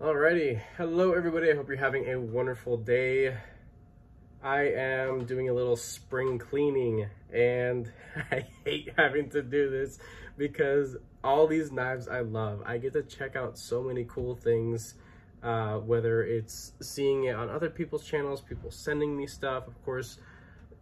Alrighty, hello everybody. I hope you're having a wonderful day. I am doing a little spring cleaning and I hate having to do this because all these knives I love. I get to check out so many cool things, uh, whether it's seeing it on other people's channels, people sending me stuff. Of course,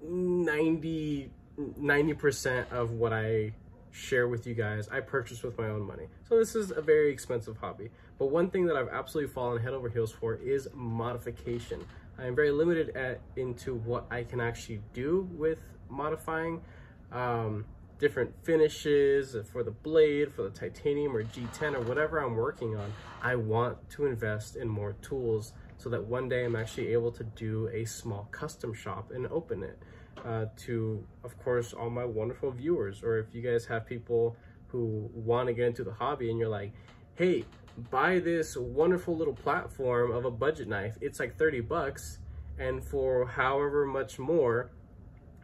90, 90% of what I share with you guys, I purchase with my own money. So this is a very expensive hobby. But one thing that I've absolutely fallen head over heels for is modification. I am very limited at into what I can actually do with modifying um, different finishes for the blade, for the titanium or G10 or whatever I'm working on. I want to invest in more tools so that one day I'm actually able to do a small custom shop and open it uh, to, of course, all my wonderful viewers. Or if you guys have people who want to get into the hobby and you're like, hey, buy this wonderful little platform of a budget knife. It's like 30 bucks. And for however much more,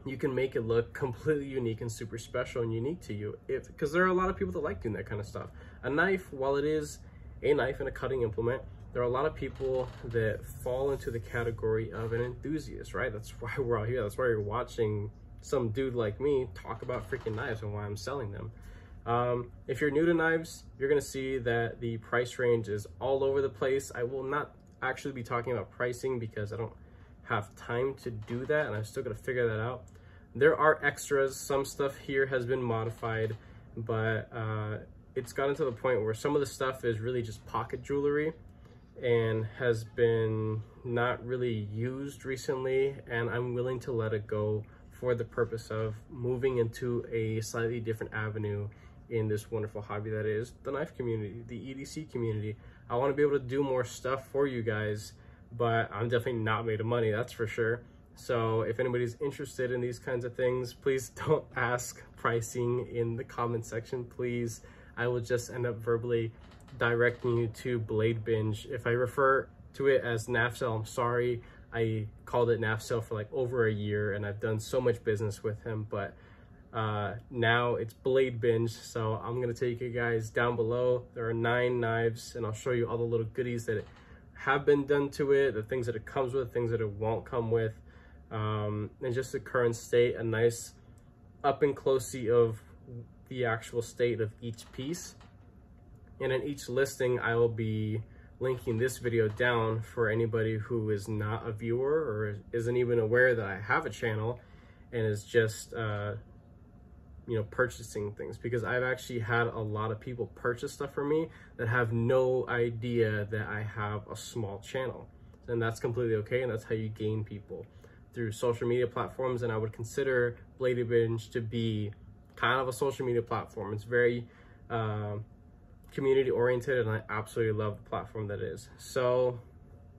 you can make it look completely unique and super special and unique to you. If Because there are a lot of people that like doing that kind of stuff. A knife, while it is a knife and a cutting implement, there are a lot of people that fall into the category of an enthusiast, right? That's why we're all here. That's why you're watching some dude like me talk about freaking knives and why I'm selling them. Um, if you're new to knives, you're gonna see that the price range is all over the place. I will not actually be talking about pricing because I don't have time to do that and I'm still gonna figure that out. There are extras. Some stuff here has been modified, but uh, it's gotten to the point where some of the stuff is really just pocket jewelry and has been not really used recently and I'm willing to let it go for the purpose of moving into a slightly different avenue in this wonderful hobby that is the knife community, the EDC community. I want to be able to do more stuff for you guys, but I'm definitely not made of money, that's for sure. So if anybody's interested in these kinds of things, please don't ask pricing in the comment section, please. I will just end up verbally directing you to Blade Binge. If I refer to it as Nafsel, I'm sorry. I called it Nafsel for like over a year and I've done so much business with him, but uh, now it's Blade Binge. So I'm gonna take you guys down below. There are nine knives and I'll show you all the little goodies that have been done to it, the things that it comes with, things that it won't come with, um, and just the current state, a nice up and close of the actual state of each piece. And in each listing, I will be linking this video down for anybody who is not a viewer or isn't even aware that I have a channel and is just, uh, you know, purchasing things because I've actually had a lot of people purchase stuff for me that have no idea that I have a small channel. And that's completely okay. And that's how you gain people through social media platforms. And I would consider Blade Binge to be kind of a social media platform. It's very, uh, community oriented and I absolutely love the platform that is. So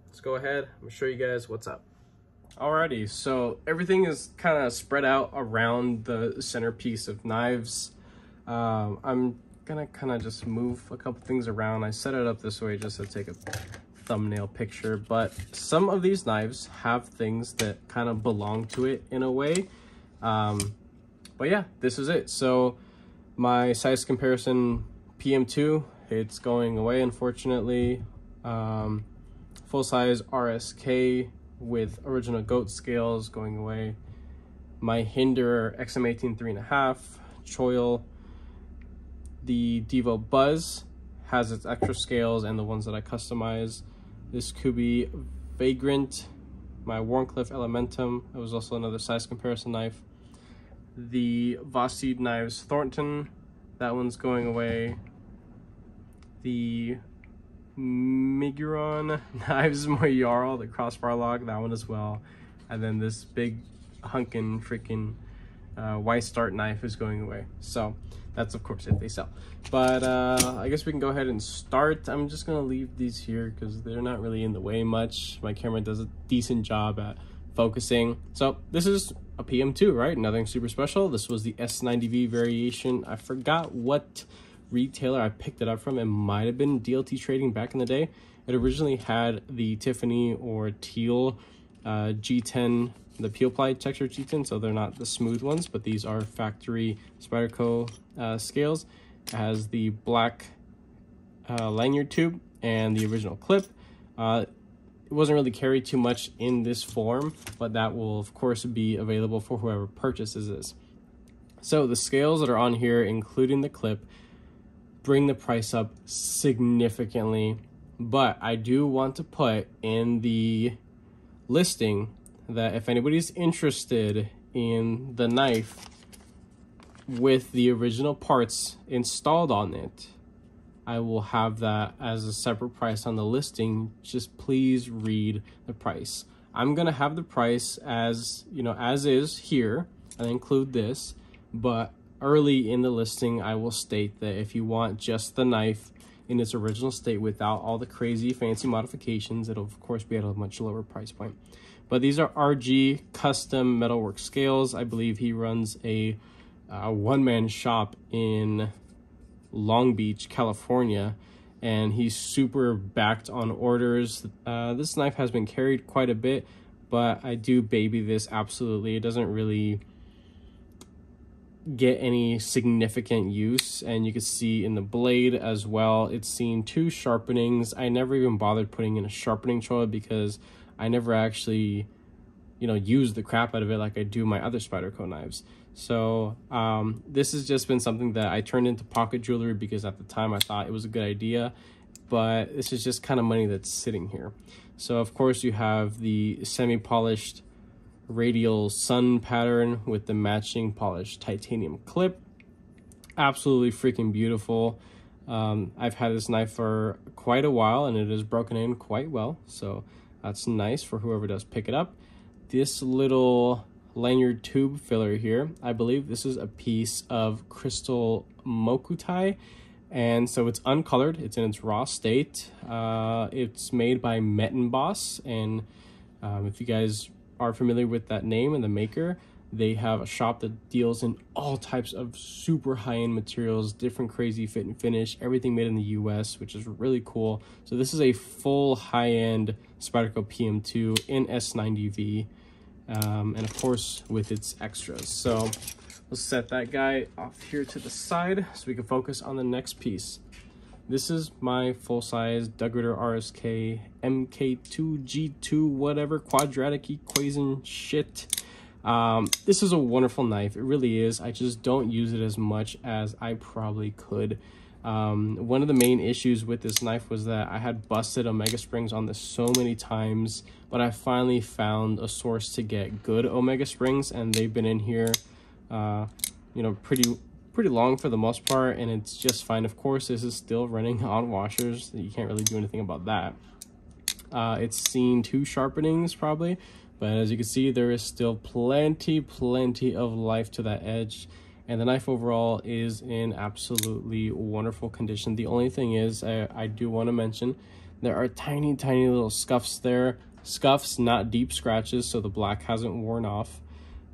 let's go ahead. I'm gonna show you guys what's up. Alrighty, so everything is kind of spread out around the centerpiece of knives. Um, I'm gonna kind of just move a couple things around. I set it up this way just to take a thumbnail picture, but some of these knives have things that kind of belong to it in a way. Um, but yeah, this is it. So my size comparison PM2, it's going away unfortunately. Um, full size RSK with original goat scales going away. My Hinderer XM18 3.5, Choil. The Devo Buzz has its extra scales and the ones that I customize. This Kubey Vagrant, my Wharncliffe Elementum. It was also another size comparison knife. The Vosteed Knives Thornton, that one's going away the Miguron Knives Moyarl, the crossbar lock, that one as well. And then this big hunkin' freaking uh, white start knife is going away. So that's of course if they sell. But uh, I guess we can go ahead and start. I'm just gonna leave these here because they're not really in the way much. My camera does a decent job at focusing. So this is a PM2, right? Nothing super special. This was the S90V variation. I forgot what retailer I picked it up from. It might have been DLT Trading back in the day. It originally had the Tiffany or teal uh, G10, the peel ply texture G10, so they're not the smooth ones, but these are factory Spyderco uh, scales. It has the black uh, lanyard tube and the original clip. Uh, it wasn't really carried too much in this form, but that will of course be available for whoever purchases this. So the scales that are on here, including the clip, bring the price up significantly. But I do want to put in the listing that if anybody's interested in the knife with the original parts installed on it, I will have that as a separate price on the listing. Just please read the price. I'm going to have the price as, you know, as is here and include this, but early in the listing, I will state that if you want just the knife in its original state without all the crazy fancy modifications, it'll of course be at a much lower price point. But these are RG custom metalwork scales. I believe he runs a, a one-man shop in Long Beach, California, and he's super backed on orders. Uh, this knife has been carried quite a bit, but I do baby this absolutely. It doesn't really get any significant use and you can see in the blade as well it's seen two sharpenings i never even bothered putting in a sharpening choil because i never actually you know use the crap out of it like i do my other spyderco knives so um, this has just been something that I turned into pocket jewelry because at the time I thought it was a good idea, but this is just kind of money that's sitting here. So of course you have the semi-polished radial sun pattern with the matching polished titanium clip. Absolutely freaking beautiful. Um, I've had this knife for quite a while and it is broken in quite well. So that's nice for whoever does pick it up. This little lanyard tube filler here. I believe this is a piece of crystal mokuti and so it's uncolored it's in its raw state uh, it's made by Metonboss and um, if you guys are familiar with that name and the maker they have a shop that deals in all types of super high-end materials different crazy fit and finish everything made in the US which is really cool so this is a full high-end Spyderco PM2 in S90V um, and of course with its extras. So let's set that guy off here to the side so we can focus on the next piece. This is my full-size Doug Ritter RSK MK2G2 whatever quadratic equation shit. Um, this is a wonderful knife. It really is. I just don't use it as much as I probably could. Um, one of the main issues with this knife was that I had busted Omega Springs on this so many times, but I finally found a source to get good Omega Springs, and they've been in here, uh, you know, pretty pretty long for the most part, and it's just fine. Of course, this is still running on washers. You can't really do anything about that. Uh, it's seen two sharpenings probably, but as you can see, there is still plenty, plenty of life to that edge and the knife overall is in absolutely wonderful condition. The only thing is, I, I do want to mention, there are tiny, tiny little scuffs there. Scuffs, not deep scratches, so the black hasn't worn off.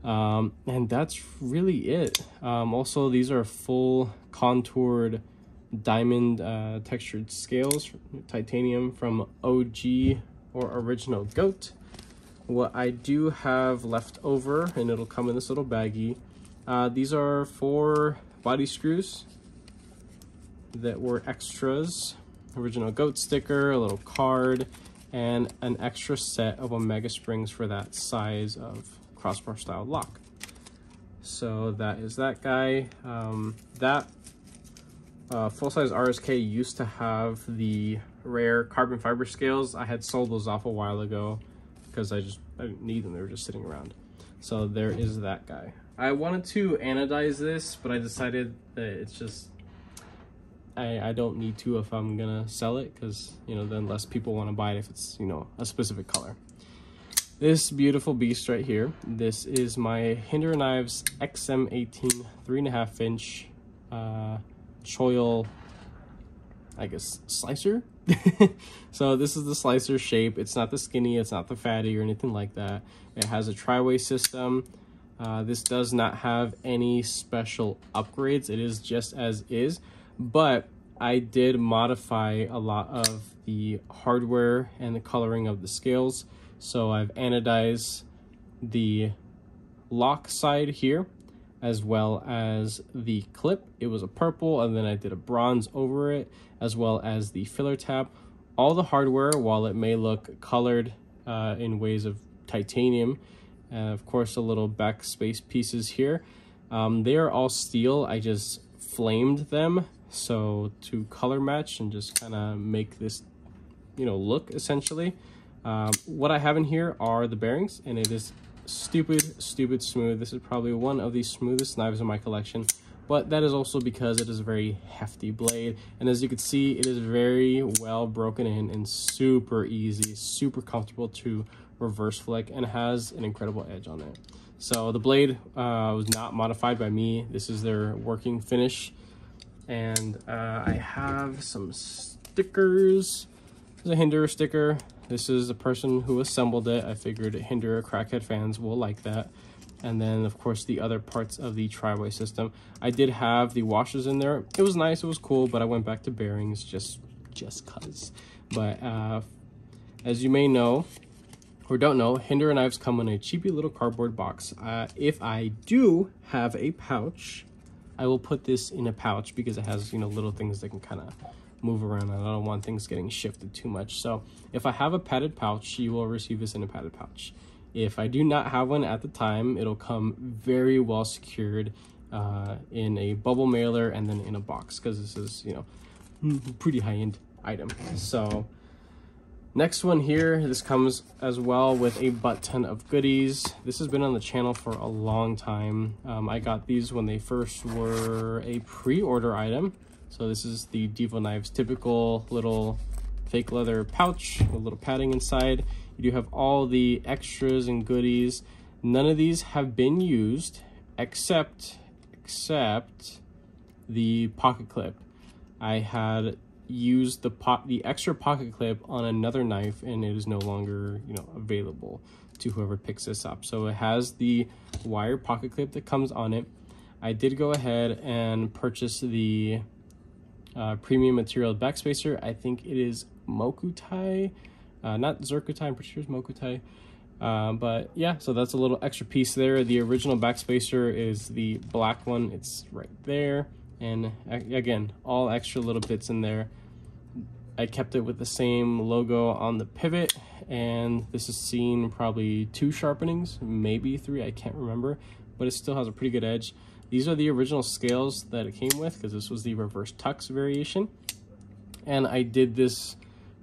Um, and that's really it. Um, also, these are full contoured diamond uh, textured scales, titanium from OG or original goat. What I do have left over, and it'll come in this little baggie, uh, these are four body screws that were extras. Original goat sticker, a little card, and an extra set of Omega springs for that size of crossbar style lock. So that is that guy. Um, that uh, full-size RSK used to have the rare carbon fiber scales. I had sold those off a while ago because I just I didn't need them. They were just sitting around. So there is that guy. I wanted to anodize this, but I decided that it's just I, I don't need to if I'm gonna sell it because you know then less people want to buy it if it's you know a specific color. This beautiful beast right here, this is my Hinderer Knives XM18 three and a half inch uh, choil, I guess slicer. so this is the slicer shape. It's not the skinny, it's not the fatty or anything like that. It has a tri-way system. Uh, this does not have any special upgrades. It is just as is, but I did modify a lot of the hardware and the coloring of the scales. So I've anodized the lock side here as well as the clip. It was a purple and then I did a bronze over it as well as the filler tab all the hardware, while it may look colored uh, in ways of titanium, and of course the little backspace pieces here, um, they are all steel. I just flamed them so to color match and just kind of make this, you know, look essentially. Um, what I have in here are the bearings and it is stupid, stupid smooth. This is probably one of the smoothest knives in my collection, but that is also because it is a very hefty blade. And as you can see, it is very well broken in and super easy, super comfortable to reverse flick and has an incredible edge on it. So the blade uh, was not modified by me. This is their working finish and uh, I have some stickers. There's a Hinderer sticker. This is the person who assembled it. I figured Hinderer Crackhead fans will like that. And then, of course, the other parts of the tri-way system. I did have the washers in there. It was nice, it was cool, but I went back to bearings just just cuz. But uh, as you may know, or don't know, Hinderer knives come in a cheapy little cardboard box. Uh, if I do have a pouch, I will put this in a pouch because it has, you know, little things that can kind of move around and I don't want things getting shifted too much. So if I have a padded pouch, you will receive this in a padded pouch. If I do not have one at the time, it'll come very well secured uh, in a bubble mailer and then in a box because this is, you know, pretty high-end item. So Next one here, this comes as well with a butt ton of goodies. This has been on the channel for a long time. Um, I got these when they first were a pre-order item. So this is the Devo Knives typical little fake leather pouch with a little padding inside. You do have all the extras and goodies. None of these have been used except, except the pocket clip. I had used the po the extra pocket clip on another knife and it is no longer you know available to whoever picks this up so it has the wire pocket clip that comes on it i did go ahead and purchase the uh, premium material backspacer i think it is mokuti uh, not Zircuti, i'm pretty sure it's mokuti uh, but yeah, so that's a little extra piece there. The original backspacer is the black one. It's right there. And again, all extra little bits in there. I kept it with the same logo on the pivot and this is seen probably two sharpenings, maybe three, I can't remember, but it still has a pretty good edge. These are the original scales that it came with because this was the reverse tux variation. And I did this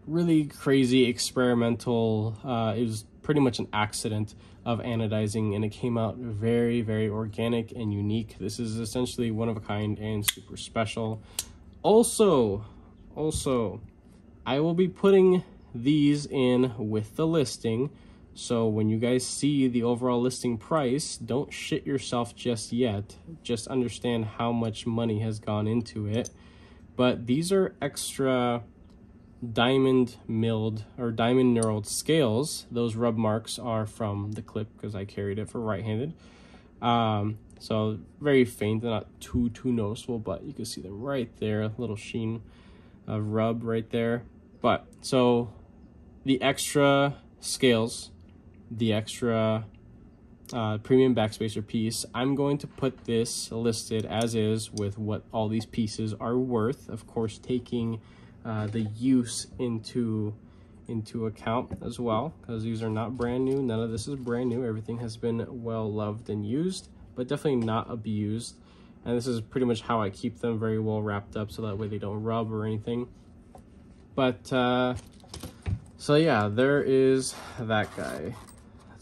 really crazy experimental, uh, it was pretty much an accident of anodizing and it came out very, very organic and unique. This is essentially one of a kind and super special. Also, also, I will be putting these in with the listing. So when you guys see the overall listing price, don't shit yourself just yet. Just understand how much money has gone into it. But these are extra diamond milled or diamond knurled scales. Those rub marks are from the clip because I carried it for right-handed. Um, so very faint, they're not too, too noticeable, but you can see them right there, a little sheen of rub right there. But so the extra scales, the extra uh, premium backspacer piece, I'm going to put this listed as is with what all these pieces are worth. Of course, taking uh, the use into into account as well because these are not brand new. None of this is brand new. Everything has been well loved and used, but definitely not abused. And this is pretty much how I keep them very well wrapped up so that way they don't rub or anything. But, uh, so yeah, there is that guy.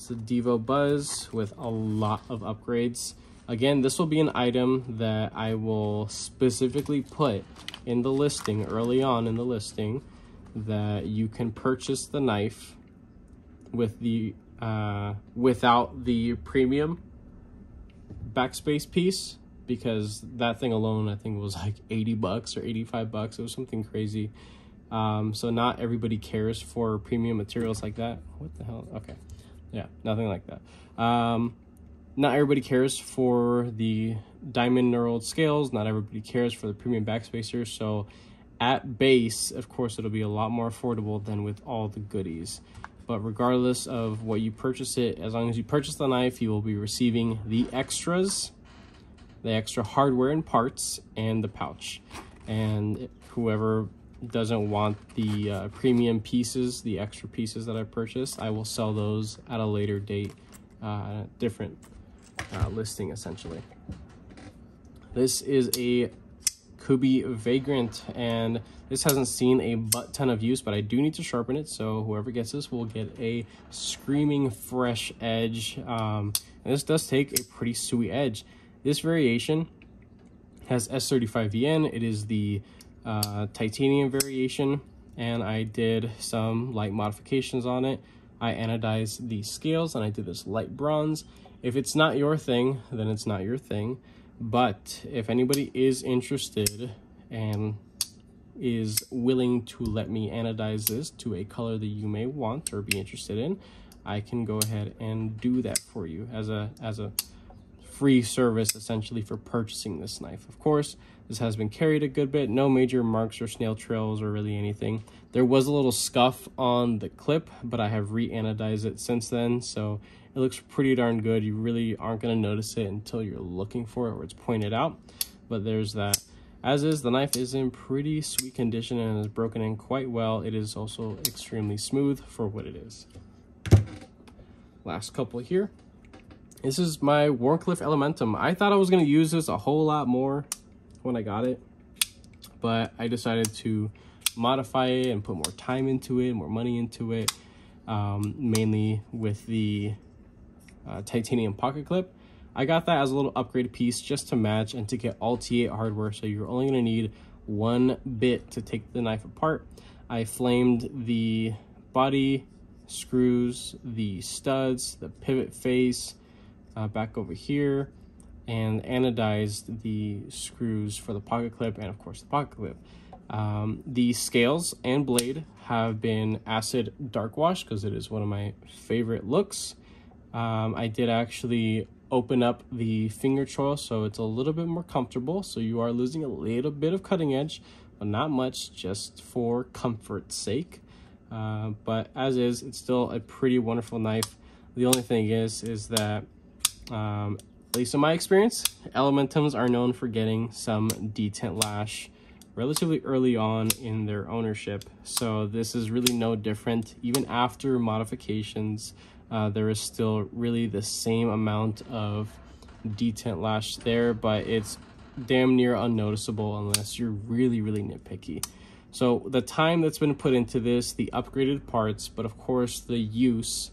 The Devo Buzz with a lot of upgrades. Again, this will be an item that I will specifically put in the listing, early on in the listing, that you can purchase the knife with the, uh, without the premium backspace piece because that thing alone I think was like 80 bucks or 85 bucks. It was something crazy. Um, so not everybody cares for premium materials like that. What the hell? Okay. Yeah, nothing like that. Um, not everybody cares for the diamond knurled scales. Not everybody cares for the premium backspacer. So at base, of course, it'll be a lot more affordable than with all the goodies. But regardless of what you purchase it, as long as you purchase the knife, you will be receiving the extras, the extra hardware and parts, and the pouch. And whoever doesn't want the uh, premium pieces, the extra pieces that I purchased, I will sell those at a later date, uh, different uh, listing essentially. This is a Kubey Vagrant and this hasn't seen a butt ton of use, but I do need to sharpen it. So whoever gets this will get a screaming fresh edge. Um, this does take a pretty sweet edge. This variation has S35VN. It is the uh, titanium variation and I did some light modifications on it. I anodized the scales and I did this light bronze. If it's not your thing, then it's not your thing. But if anybody is interested and is willing to let me anodize this to a color that you may want or be interested in, I can go ahead and do that for you as a as a free service essentially for purchasing this knife. Of course, this has been carried a good bit, no major marks or snail trails or really anything. There was a little scuff on the clip, but I have re-anodized it since then, so it looks pretty darn good. You really aren't going to notice it until you're looking for it or it's pointed out, but there's that. As is, the knife is in pretty sweet condition and is broken in quite well. It is also extremely smooth for what it is. Last couple here. This is my Wharncliffe Elementum. I thought I was going to use this a whole lot more when I got it, but I decided to modify it and put more time into it, more money into it, um, mainly with the uh, titanium pocket clip. I got that as a little upgrade piece just to match and to get all T8 hardware, so you're only going to need one bit to take the knife apart. I flamed the body screws, the studs, the pivot face, uh, back over here, and anodized the screws for the pocket clip and of course the pocket clip. Um, the scales and blade have been acid dark wash because it is one of my favorite looks. Um, I did actually open up the finger choil so it's a little bit more comfortable. So you are losing a little bit of cutting edge, but not much just for comfort's sake. Uh, but as is, it's still a pretty wonderful knife. The only thing is, is that um, at least in my experience, Elementums are known for getting some detent lash relatively early on in their ownership. So this is really no different. Even after modifications, uh, there is still really the same amount of detent lash there, but it's damn near unnoticeable unless you're really, really nitpicky. So the time that's been put into this, the upgraded parts, but of course the use,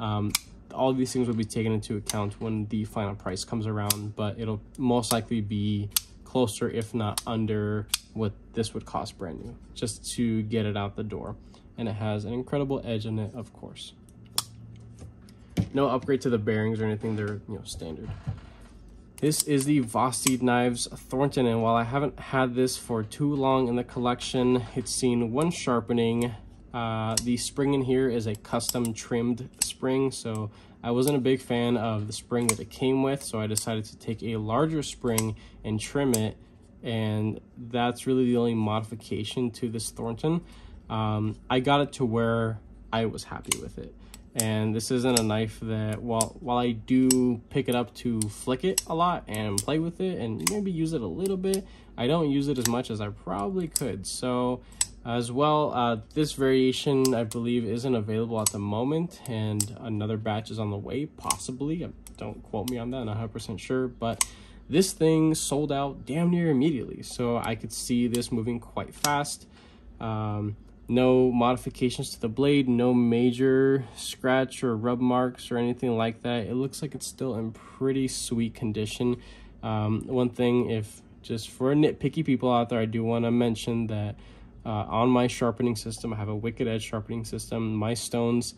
um, all these things will be taken into account when the final price comes around, but it'll most likely be closer, if not under what this would cost brand new, just to get it out the door. And it has an incredible edge in it, of course. No upgrade to the bearings or anything, they're you know standard. This is the Vosteed Knives Thornton, and while I haven't had this for too long in the collection, it's seen one sharpening uh, the spring in here is a custom trimmed spring, so I wasn't a big fan of the spring that it came with, so I decided to take a larger spring and trim it, and that's really the only modification to this Thornton. Um, I got it to where I was happy with it. And this isn't a knife that, while, while I do pick it up to flick it a lot and play with it and maybe use it a little bit, I don't use it as much as I probably could. So as well. Uh, this variation, I believe, isn't available at the moment, and another batch is on the way, possibly. Don't quote me on that, not 100% sure, but this thing sold out damn near immediately, so I could see this moving quite fast. Um, no modifications to the blade, no major scratch or rub marks or anything like that. It looks like it's still in pretty sweet condition. Um, one thing, if just for nitpicky people out there, I do want to mention that uh, on my sharpening system. I have a wicked edge sharpening system. My stones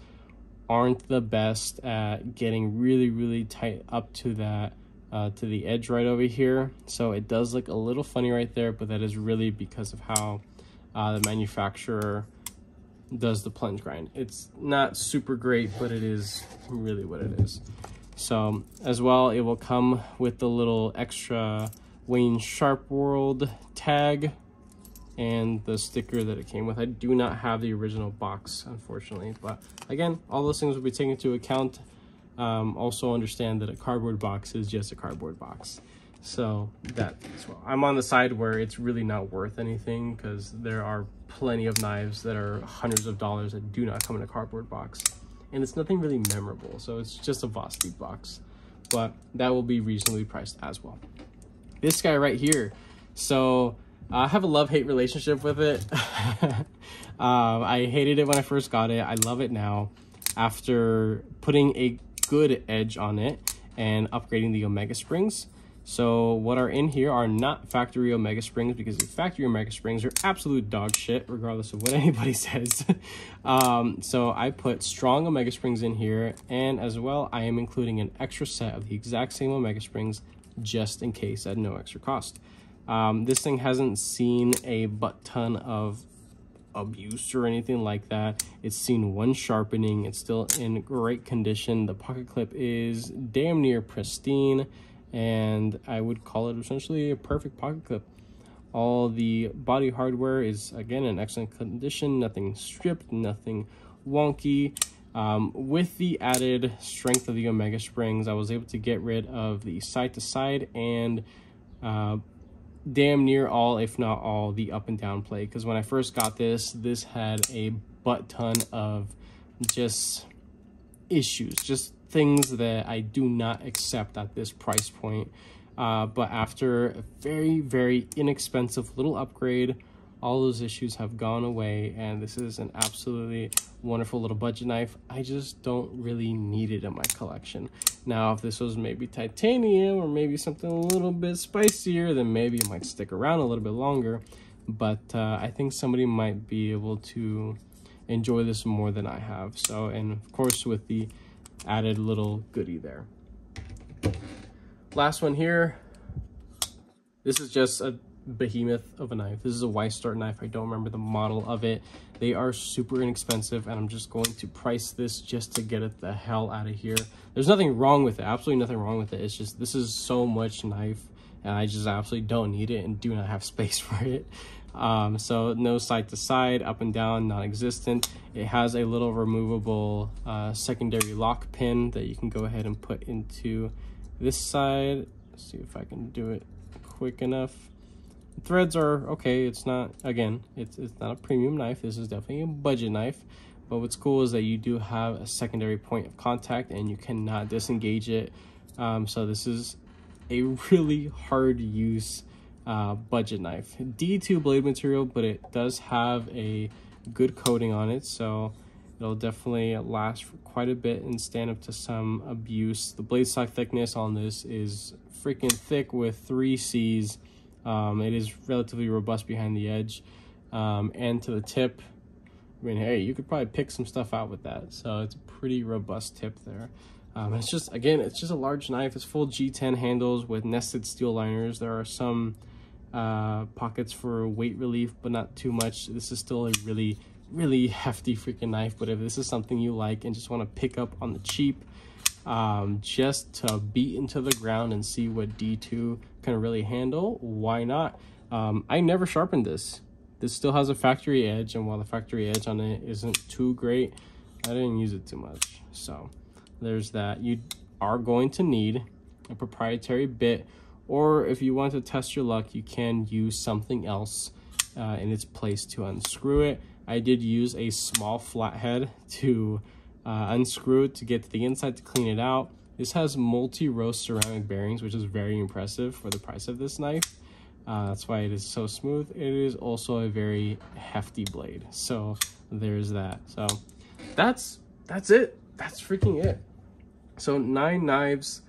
aren't the best at getting really, really tight up to that, uh, to the edge right over here. So it does look a little funny right there, but that is really because of how uh, the manufacturer does the plunge grind. It's not super great, but it is really what it is. So as well, it will come with the little extra Wayne Sharp World tag and the sticker that it came with. I do not have the original box, unfortunately, but again, all those things will be taken into account. Um, also understand that a cardboard box is just a cardboard box. So that well. I'm on the side where it's really not worth anything because there are plenty of knives that are hundreds of dollars that do not come in a cardboard box. And it's nothing really memorable. So it's just a Vosteed box. But that will be reasonably priced as well. This guy right here. So I have a love-hate relationship with it. um, I hated it when I first got it. I love it now after putting a good edge on it and upgrading the Omega Springs. So what are in here are not factory Omega Springs because the factory Omega Springs are absolute dog shit regardless of what anybody says. um, so I put strong Omega Springs in here and as well I am including an extra set of the exact same Omega Springs just in case at no extra cost. Um, this thing hasn't seen a butt ton of abuse or anything like that. It's seen one sharpening. It's still in great condition. The pocket clip is damn near pristine and I would call it essentially a perfect pocket clip. All the body hardware is again in excellent condition, nothing stripped, nothing wonky. Um, with the added strength of the Omega Springs, I was able to get rid of the side to side and uh, damn near all, if not all, the up and down play. Because when I first got this, this had a butt ton of just issues, just things that I do not accept at this price point. Uh, but after a very, very inexpensive little upgrade, all those issues have gone away and this is an absolutely wonderful little budget knife. I just don't really need it in my collection. Now if this was maybe titanium or maybe something a little bit spicier then maybe it might stick around a little bit longer. But uh, i think somebody might be able to enjoy this more than i have. So and of course with the added little goodie there. Last one here. This is just a behemoth of a knife. This is a Weisstart knife. I don't remember the model of it. They are super inexpensive, and I'm just going to price this just to get it the hell out of here. There's nothing wrong with it. Absolutely nothing wrong with it. It's just this is so much knife, and I just absolutely don't need it and do not have space for it. Um, so no side to side, up and down, non-existent. It has a little removable uh, secondary lock pin that you can go ahead and put into this side. Let's see if I can do it quick enough threads are okay. It's not, again, it's, it's not a premium knife. This is definitely a budget knife. But what's cool is that you do have a secondary point of contact and you cannot disengage it. Um, so this is a really hard use uh, budget knife. D2 blade material, but it does have a good coating on it. So it'll definitely last for quite a bit and stand up to some abuse. The blade stock thickness on this is freaking thick with three C's. Um, it is relatively robust behind the edge um, and to the tip. I mean, hey, you could probably pick some stuff out with that. So it's a pretty robust tip there. Um, it's just, again, it's just a large knife. It's full G10 handles with nested steel liners. There are some uh, pockets for weight relief, but not too much. This is still a really, really hefty freaking knife. But if this is something you like and just want to pick up on the cheap, um, just to beat into the ground and see what D2 can really handle, why not? Um, I never sharpened this. This still has a factory edge, and while the factory edge on it isn't too great, I didn't use it too much. So there's that. You are going to need a proprietary bit, or if you want to test your luck, you can use something else uh, in its place to unscrew it. I did use a small flathead to uh, unscrew it to get to the inside to clean it out. This has multi-row ceramic bearings, which is very impressive for the price of this knife. Uh, that's why it is so smooth. It is also a very hefty blade. So there's that. So that's that's it. That's freaking it. So nine knives.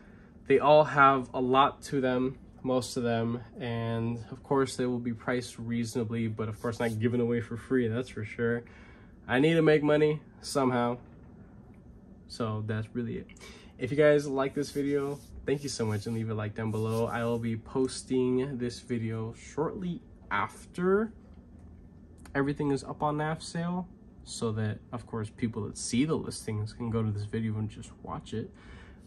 They all have a lot to them, most of them. And of course they will be priced reasonably, but of course not given away for free, that's for sure. I need to make money somehow. So that's really it. If you guys like this video, thank you so much and leave a like down below. I will be posting this video shortly after everything is up on NAF sale so that of course people that see the listings can go to this video and just watch it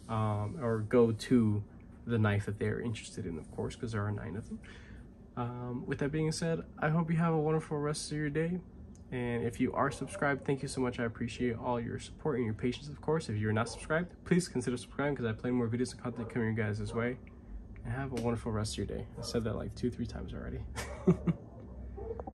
um, or go to the knife that they're interested in of course because there are nine of them. Um, with that being said, I hope you have a wonderful rest of your day. And if you are subscribed, thank you so much. I appreciate all your support and your patience, of course. If you're not subscribed, please consider subscribing because I play more videos and content coming your guys' way. and have a wonderful rest of your day. I said that like two, three times already.